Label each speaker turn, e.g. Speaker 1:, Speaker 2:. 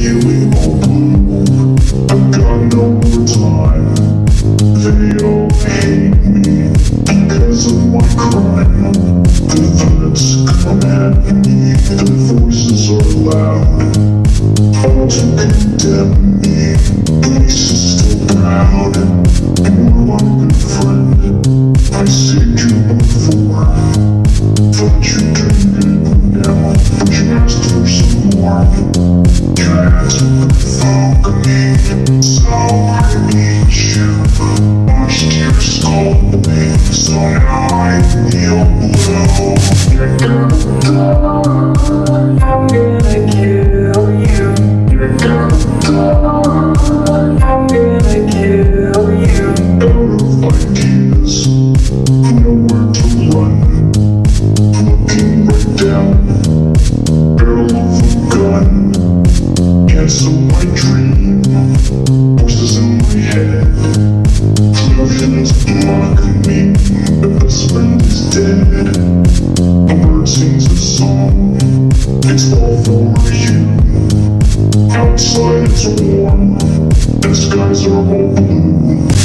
Speaker 1: blue. I've got no more time. They all hate me because of my crime. The threats come at me, voices are loud. So I need you. Watched you scold me, so now it's all for you. Outside it's warm, and skies are all blue.